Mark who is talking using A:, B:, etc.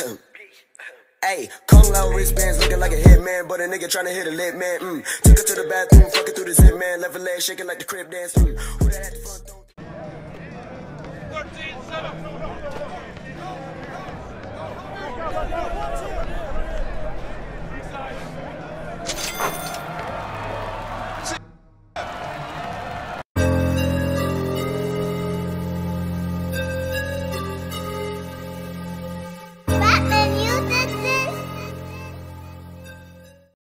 A: Hey, Kung Lao wristbands looking like a hitman, but a nigga tryna hit a lit man. Mm. Took her to the bathroom, fucking through the zip man, left her leg shaking like the crib dance. Mm.